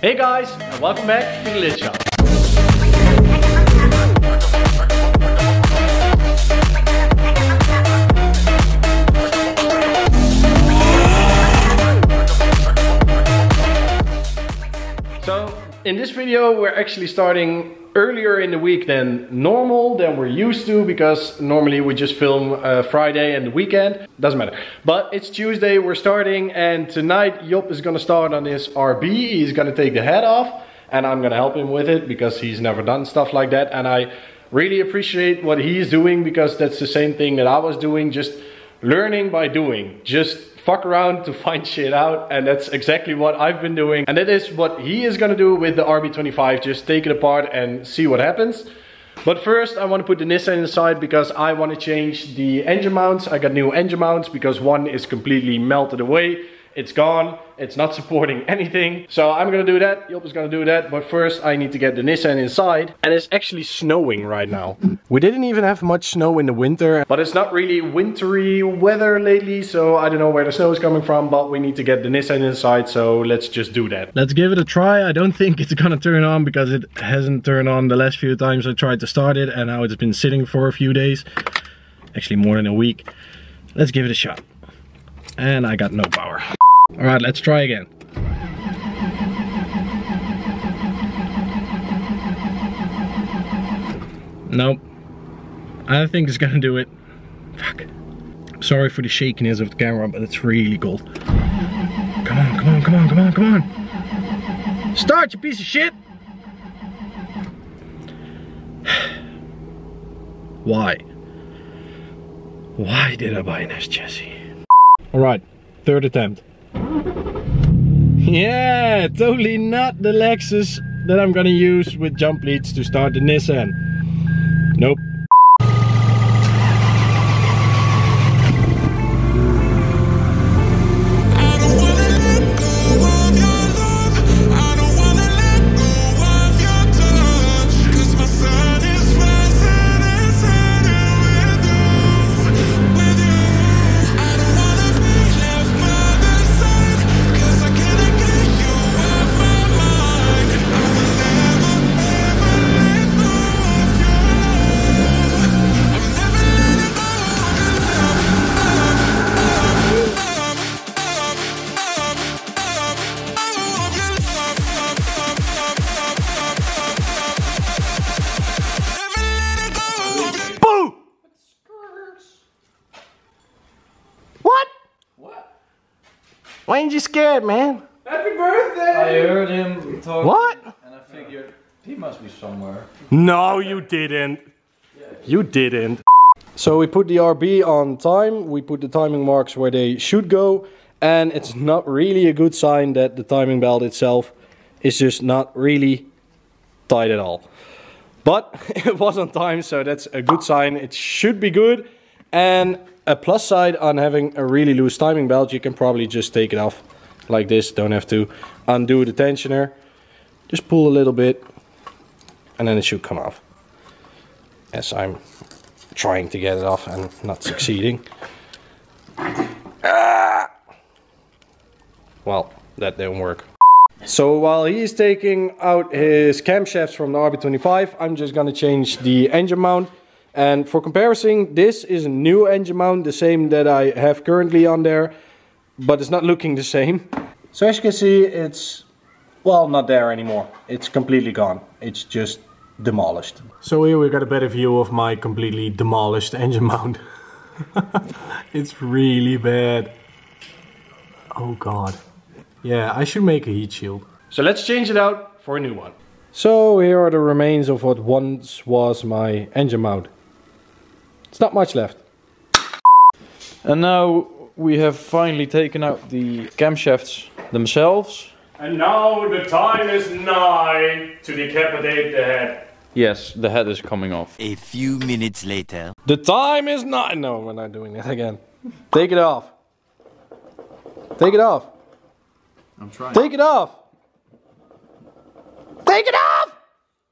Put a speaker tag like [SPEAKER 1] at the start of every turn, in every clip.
[SPEAKER 1] Hey guys, and welcome back to Lith Shop. In this video we're actually starting earlier in the week than normal, than we're used to, because normally we just film uh, Friday and the weekend. Doesn't matter. But it's Tuesday, we're starting, and tonight Job is gonna start on his RB. He's gonna take the head off, and I'm gonna help him with it, because he's never done stuff like that. And I really appreciate what he's doing, because that's the same thing that I was doing, just learning by doing. Just fuck around to find shit out and that's exactly what I've been doing. And that is what he is gonna do with the RB25 just take it apart and see what happens. But first I want to put the Nissan inside because I want to change the engine mounts. I got new engine mounts because one is completely melted away it's gone. It's not supporting anything. So I'm gonna do that. Job is gonna do that. But first I need to get the Nissan inside. And it's actually snowing right now. We didn't even have much snow in the winter. But it's not really wintry weather lately. So I don't know where the snow is coming from. But we need to get the Nissan inside. So let's just do that. Let's give it a try. I don't think it's gonna turn on because it hasn't turned on the last few times I tried to start it. And now it's been sitting for a few days. Actually more than a week. Let's give it a shot. And I got no power. All right, let's try again. Nope. I think it's gonna do it. Fuck. Sorry for the shakiness of the camera, but it's really cold. Come on, come on, come on, come on, come on. Start, you piece of shit! Why? Why did I buy an S chassis? Alright, third attempt. Yeah, totally not the Lexus that I'm gonna use with jump leads to start the Nissan. Why you scared, man?
[SPEAKER 2] Happy birthday! I heard him talk.
[SPEAKER 1] What?
[SPEAKER 2] And I figured he must be somewhere.
[SPEAKER 1] No, you didn't. You didn't. So we put the RB on time, we put the timing marks where they should go, and it's not really a good sign that the timing belt itself is just not really tight at all. But it was on time, so that's a good sign. It should be good. And a plus side on having a really loose timing belt, you can probably just take it off like this. Don't have to undo the tensioner. Just pull a little bit and then it should come off. As I'm trying to get it off and not succeeding. Ah! Well, that didn't work. So while he's taking out his camshafts from the RB25, I'm just gonna change the engine mount. And for comparison, this is a new engine mount, the same that I have currently on there, but it's not looking the same. So as you can see, it's, well, not there anymore. It's completely gone. It's just demolished. So here we got a better view of my completely demolished engine mount. it's really bad. Oh god. Yeah, I should make a heat shield. So let's change it out for a new one. So here are the remains of what once was my engine mount. It's not much left.
[SPEAKER 2] And now we have finally taken out the camshafts themselves.
[SPEAKER 1] And now the time is nigh to decapitate the head.
[SPEAKER 2] Yes, the head is coming off.
[SPEAKER 3] A few minutes later.
[SPEAKER 1] The time is not. No, we're not doing that again. Take it off. Take it off.
[SPEAKER 2] I'm trying.
[SPEAKER 1] Take it off. Take it off.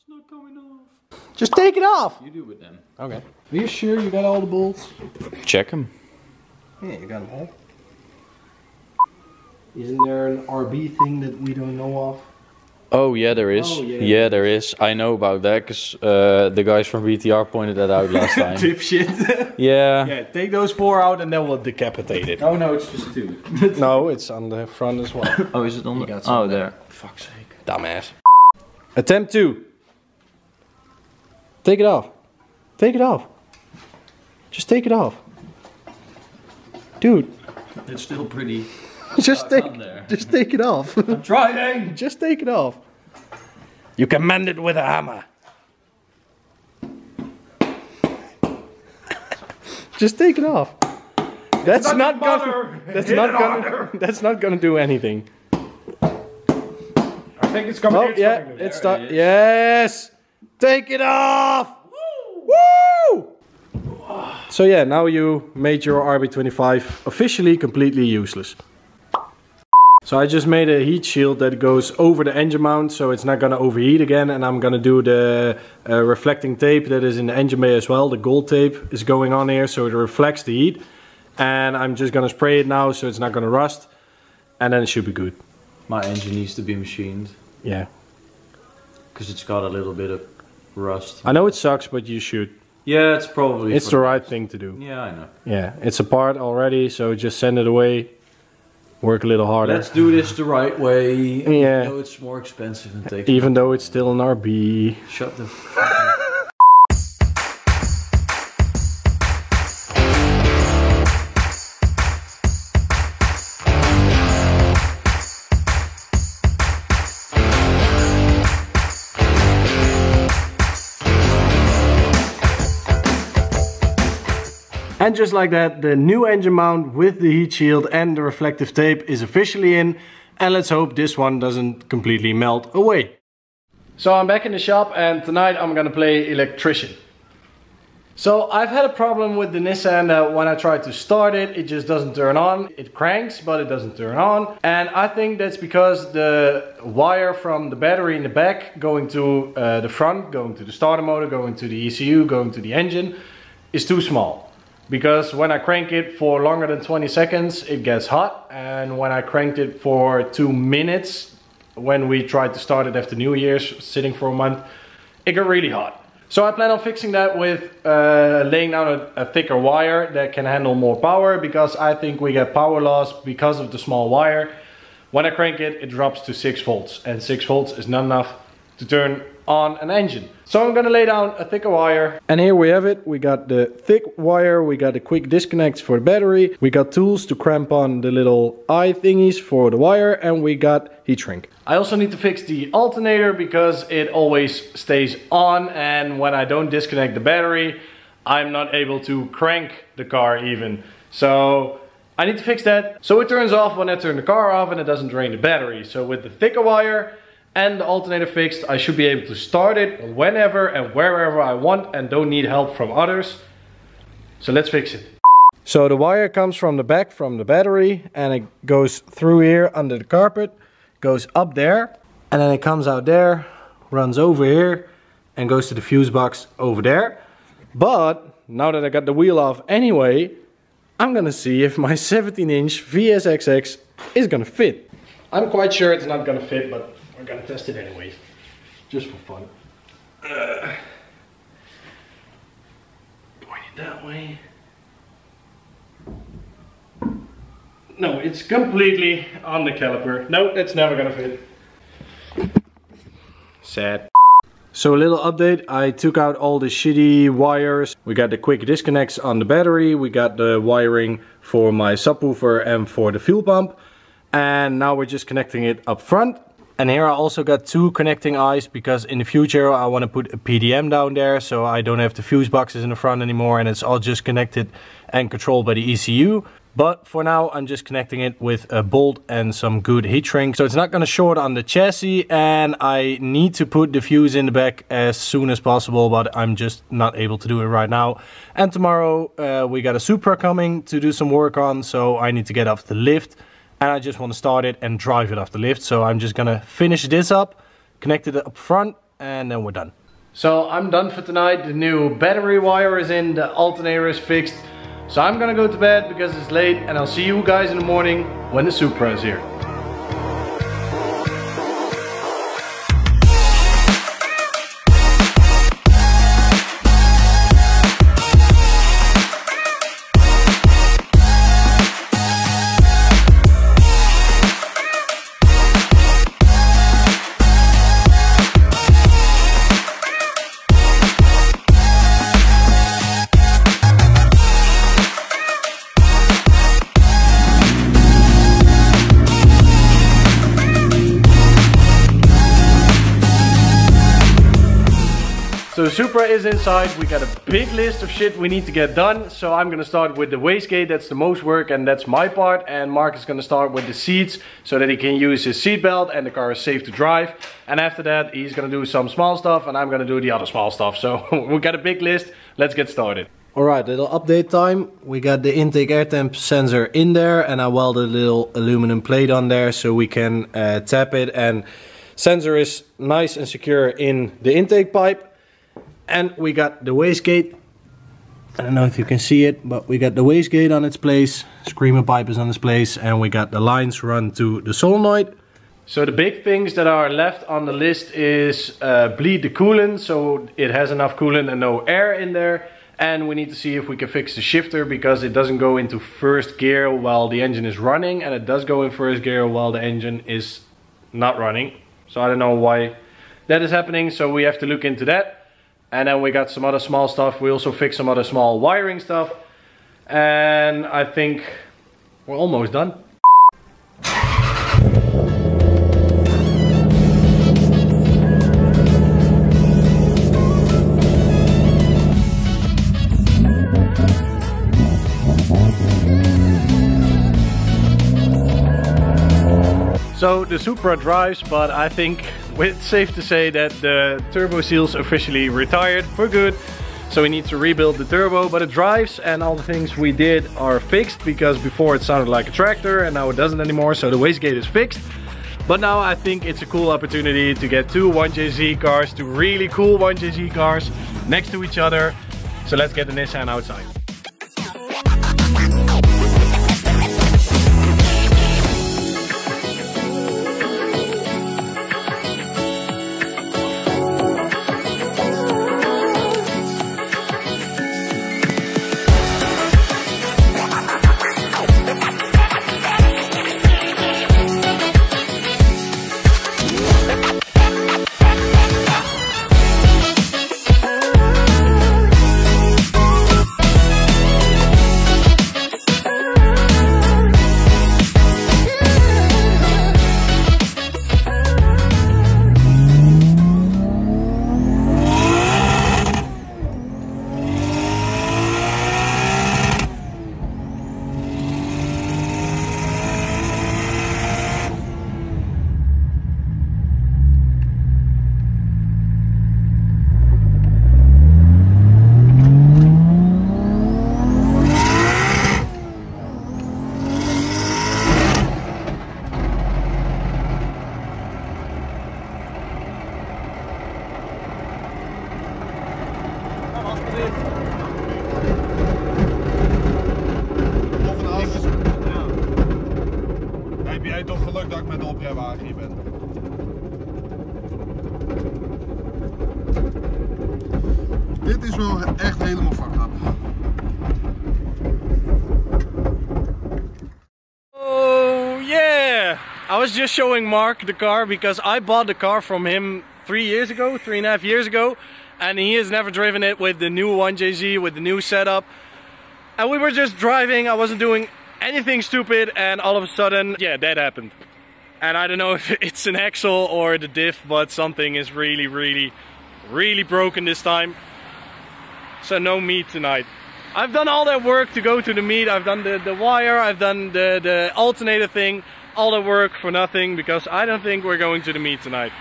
[SPEAKER 2] It's not coming off.
[SPEAKER 1] Just take it off.
[SPEAKER 2] You do it them.
[SPEAKER 1] Okay. Are you sure you got all the bolts?
[SPEAKER 2] Check them.
[SPEAKER 1] Yeah, you got them all. Isn't there an RB thing that we don't know of?
[SPEAKER 2] Oh yeah, there is.
[SPEAKER 1] Oh, yeah,
[SPEAKER 2] yeah,
[SPEAKER 1] there
[SPEAKER 2] there is. I know about that because uh, the guys from BTR pointed that out last time.
[SPEAKER 1] Dipshit.
[SPEAKER 2] yeah.
[SPEAKER 1] yeah, take those four out and then we'll decapitate it.
[SPEAKER 2] Oh no, it's just two.
[SPEAKER 1] no, it's on the front as well.
[SPEAKER 2] oh, is it on the?
[SPEAKER 1] got
[SPEAKER 2] Oh,
[SPEAKER 1] there.
[SPEAKER 2] there. Fuck's sake.
[SPEAKER 1] Dumbass. Attempt two. Take it off. Take it off. Just take it off. Dude,
[SPEAKER 2] It's still pretty.
[SPEAKER 1] just take
[SPEAKER 2] there.
[SPEAKER 1] just take it off.
[SPEAKER 2] I'm trying.
[SPEAKER 1] just take it off. You can mend it with a hammer. just take it off. That's not gonna that's not gonna that's not gonna do anything.
[SPEAKER 4] I think it's coming.
[SPEAKER 1] Oh yeah,
[SPEAKER 4] coming.
[SPEAKER 1] it's start. Yes, take it off. Woo! So yeah, now you made your RB25 officially completely useless. So I just made a heat shield that goes over the engine mount, so it's not gonna overheat again. And I'm gonna do the uh, reflecting tape that is in the engine bay as well. The gold tape is going on here, so it reflects the heat. And I'm just gonna spray it now, so it's not gonna rust. And then it should be good.
[SPEAKER 2] My engine needs to be machined
[SPEAKER 1] Yeah.
[SPEAKER 2] because it's got a little bit of rust.
[SPEAKER 1] I know it sucks, but you should.
[SPEAKER 2] Yeah, it's probably.
[SPEAKER 1] It's the right thing to do.
[SPEAKER 2] Yeah, I know.
[SPEAKER 1] Yeah, it's apart already, so just send it away. Work a little harder.
[SPEAKER 2] Let's do this the right way.
[SPEAKER 1] Yeah.
[SPEAKER 2] I know it's more expensive and takes.
[SPEAKER 1] Even though it's still an RB.
[SPEAKER 2] Shut the.
[SPEAKER 1] And just like that, the new engine mount with the heat shield and the reflective tape is officially in. And let's hope this one doesn't completely melt away. So I'm back in the shop and tonight I'm gonna play electrician. So I've had a problem with the Nissan that when I try to start it, it just doesn't turn on. It cranks, but it doesn't turn on. And I think that's because the wire from the battery in the back going to uh, the front, going to the starter motor, going to the ECU, going to the engine is too small. Because when I crank it for longer than 20 seconds, it gets hot. And when I cranked it for two minutes, when we tried to start it after New Year's, sitting for a month, it got really hot. So I plan on fixing that with uh, laying down a, a thicker wire that can handle more power because I think we get power loss because of the small wire. When I crank it, it drops to 6 volts and 6 volts is not enough to turn on an engine. So I'm gonna lay down a thicker wire. And here we have it. We got the thick wire, we got the quick disconnects for the battery, we got tools to cramp on the little eye thingies for the wire, and we got heat shrink. I also need to fix the alternator because it always stays on and when I don't disconnect the battery, I'm not able to crank the car even. So I need to fix that. So it turns off when I turn the car off and it doesn't drain the battery. So with the thicker wire and the alternator fixed, I should be able to start it whenever and wherever I want and don't need help from others. So let's fix it. So the wire comes from the back from the battery and it goes through here under the carpet, goes up there and then it comes out there, runs over here and goes to the fuse box over there. But now that I got the wheel off anyway, I'm gonna see if my 17 inch VSXX is gonna fit. I'm quite sure it's not gonna fit, but we're gonna test it anyways, just for fun. Uh, point it that way. No, it's completely on the caliper. No, that's never gonna fit. Sad. So a little update, I took out all the shitty wires. We got the quick disconnects on the battery. We got the wiring for my subwoofer and for the fuel pump. And now we're just connecting it up front. And here I also got two connecting eyes because in the future I want to put a PDM down there so I don't have the fuse boxes in the front anymore and it's all just connected and controlled by the ECU. But for now I'm just connecting it with a bolt and some good heat shrink. So it's not going to short on the chassis and I need to put the fuse in the back as soon as possible but I'm just not able to do it right now. And tomorrow uh, we got a Supra coming to do some work on so I need to get off the lift and I just want to start it and drive it off the lift. So I'm just gonna finish this up, connect it up front, and then we're done. So I'm done for tonight. The new battery wire is in, the alternator is fixed. So I'm gonna go to bed because it's late and I'll see you guys in the morning when the Supra is here. Supra is inside. We got a big list of shit we need to get done. So I'm gonna start with the wastegate. That's the most work and that's my part. And Mark is gonna start with the seats so that he can use his seatbelt and the car is safe to drive. And after that, he's gonna do some small stuff and I'm gonna do the other small stuff. So we got a big list. Let's get started. Alright, little update time. We got the intake air temp sensor in there and I welded a little aluminum plate on there so we can uh, tap it and sensor is nice and secure in the intake pipe and we got the wastegate. I don't know if you can see it but we got the wastegate on its place screamer pipe is on its place and we got the lines run to the solenoid. So the big things that are left on the list is uh, bleed the coolant so it has enough coolant and no air in there. And we need to see if we can fix the shifter because it doesn't go into first gear while the engine is running and it does go in first gear while the engine is not running. So I don't know why that is happening so we have to look into that and then we got some other small stuff. We also fixed some other small wiring stuff. And I think we're almost done. So the Supra drives, but I think it's safe to say that the turbo seals officially retired for good. So we need to rebuild the turbo, but it drives and all the things we did are fixed because before it sounded like a tractor and now it doesn't anymore. So the wastegate is fixed. But now I think it's a cool opportunity to get two 1JZ cars, two really cool 1JZ cars next to each other. So let's get the Nissan outside. Was just showing Mark the car because I bought the car from him three years ago, three and a half years ago. And he has never driven it with the new 1JZ, with the new setup. And we were just driving, I wasn't doing anything stupid and all of a sudden, yeah, that happened. And I don't know if it's an axle or the diff, but something is really, really, really broken this time. So no meet tonight. I've done all that work to go to the meet. I've done the, the wire, I've done the, the alternator thing. All the work for nothing because I don't think we're going to the meet tonight.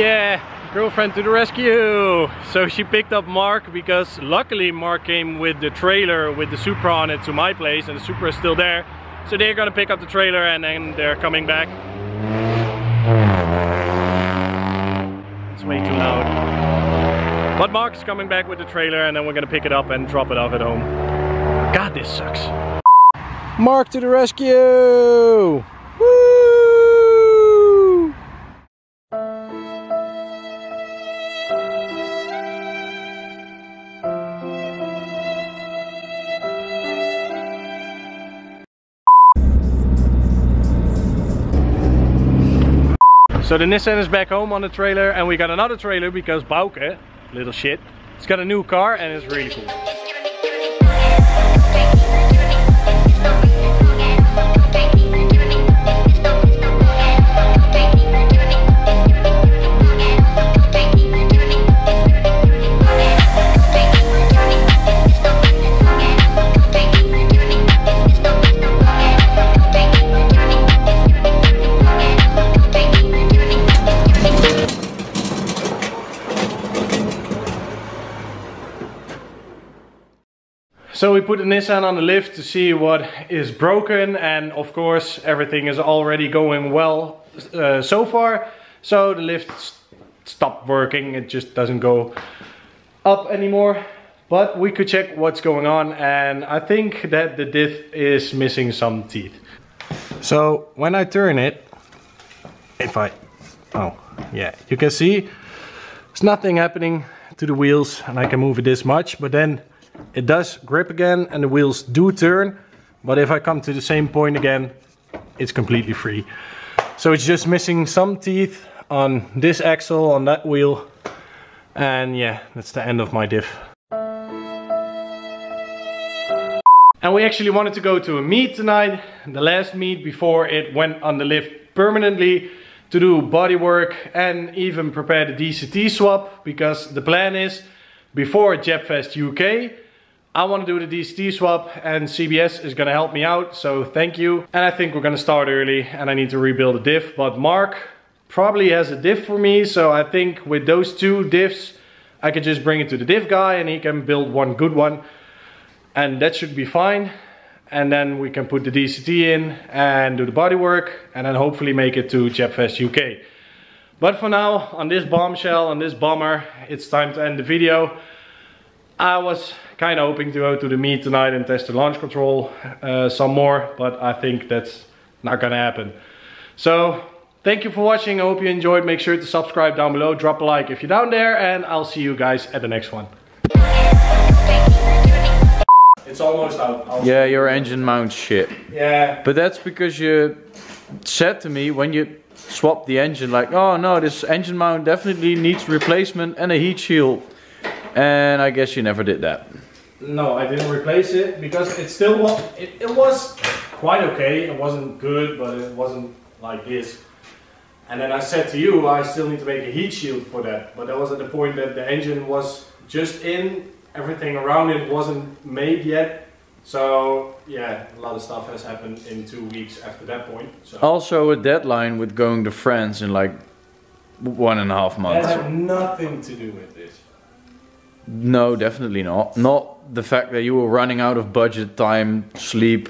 [SPEAKER 1] yeah, girlfriend to the rescue. So she picked up Mark because luckily Mark came with the trailer with the Supra on it to my place and the Supra is still there. So they're gonna pick up the trailer and then they're coming back. Way too loud. But Mark's coming back with the trailer and then we're gonna pick it up and drop it off at home. God, this sucks. Mark to the rescue! So the Nissan is back home on the trailer and we got another trailer because Bauke, little shit, it's got a new car and it's really cool. So we put the Nissan on the lift to see what is broken and of course everything is already going well uh, so far. So the lift st stopped working, it just doesn't go up anymore. But we could check what's going on and I think that the diff is missing some teeth. So when I turn it, if I, oh yeah, you can see there's nothing happening to the wheels and I can move it this much, but then it does grip again and the wheels do turn. But if I come to the same point again, it's completely free. So it's just missing some teeth on this axle, on that wheel. And yeah, that's the end of my diff. And we actually wanted to go to a meet tonight, the last meet before it went on the lift permanently to do body work and even prepare the DCT swap because the plan is before Japfest UK I want to do the DCT swap and CBS is going to help me out so thank you and I think we're going to start early and I need to rebuild a diff but Mark probably has a diff for me so I think with those two diffs I can just bring it to the diff guy and he can build one good one and that should be fine and then we can put the DCT in and do the body work and then hopefully make it to Japfest UK. But for now, on this bombshell, on this bomber, it's time to end the video. I was kind of hoping to go to the meet tonight and test the launch control uh, some more, but I think that's not gonna happen. So, thank you for watching, I hope you enjoyed. Make sure to subscribe down below, drop a like if you're down there, and I'll see you guys at the next one. It's almost out. I'll
[SPEAKER 2] Yeah, your engine mount shit.
[SPEAKER 1] Yeah.
[SPEAKER 2] But that's because you said to me when you swapped the engine, like, oh no, this engine mount definitely needs replacement and a heat shield. And I guess you never did that.
[SPEAKER 1] No, I didn't replace it because it still was. It, it was quite okay. It wasn't good, but it wasn't like this. And then I said to you, I still need to make a heat shield for that. But that was at the point that the engine was just in. Everything around it wasn't made yet. So yeah, a lot of stuff has happened in two weeks after that point. So
[SPEAKER 2] Also a deadline with going to France in like one and a half months.
[SPEAKER 1] that had nothing to do with this.
[SPEAKER 2] No, definitely not. Not the fact that you were running out of budget, time, sleep,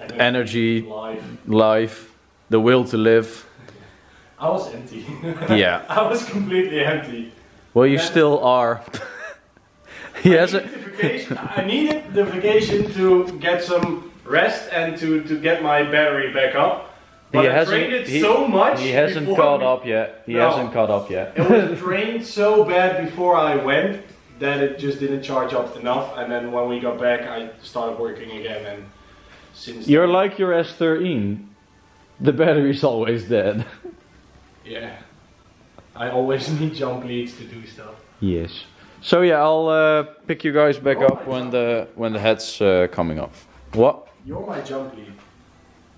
[SPEAKER 1] And
[SPEAKER 2] energy,
[SPEAKER 1] life.
[SPEAKER 2] life, the will to live.
[SPEAKER 1] I was empty.
[SPEAKER 2] Yeah.
[SPEAKER 1] I was completely empty.
[SPEAKER 2] Well, you
[SPEAKER 1] Yeah.
[SPEAKER 2] still are. he has
[SPEAKER 1] I needed vacation. I needed the vacation to get some rest and to, to get my battery back up. But I drained it
[SPEAKER 2] he-
[SPEAKER 1] so much.
[SPEAKER 2] He hasn't caught
[SPEAKER 1] we-
[SPEAKER 2] up yet. He
[SPEAKER 1] No.
[SPEAKER 2] hasn't caught up yet.
[SPEAKER 1] It was drained so bad before I went that it just didn't charge up enough. And then when we got back, I started working again. And since
[SPEAKER 2] You're like your S13. The battery's always dead.
[SPEAKER 1] yeah, I always need jump leads to do stuff.
[SPEAKER 2] Yes. So yeah, I'll uh, pick you guys back up when the when the head's uh, coming up. What?
[SPEAKER 1] You're my jump lead.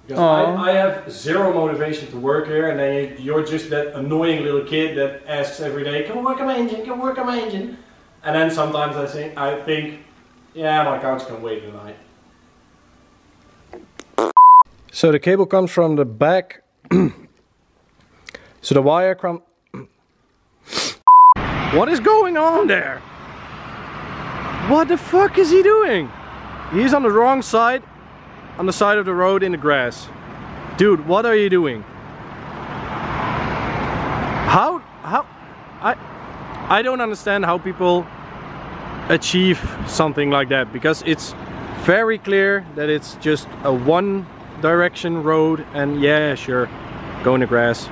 [SPEAKER 1] Because I, I have zero motivation to work here, and then you're just that annoying little kid that asks every day, "Come work on my engine, come work on my engine," and then sometimes I think, I think, yeah, my couch can wait tonight. So the cable comes from the back. so the wire comes. what is going on there? What the fuck is he doing? He's on the wrong side, on the side of the road in the grass. Dude, what are you doing? How, how, I, I don't understand how people achieve something like that because it's very clear that it's just a one direction road and yeah, sure, go in the grass.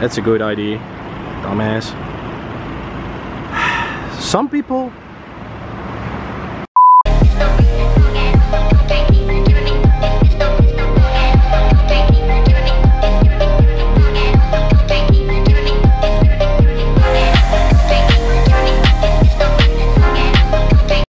[SPEAKER 1] That's a good idea, dumbass. Some people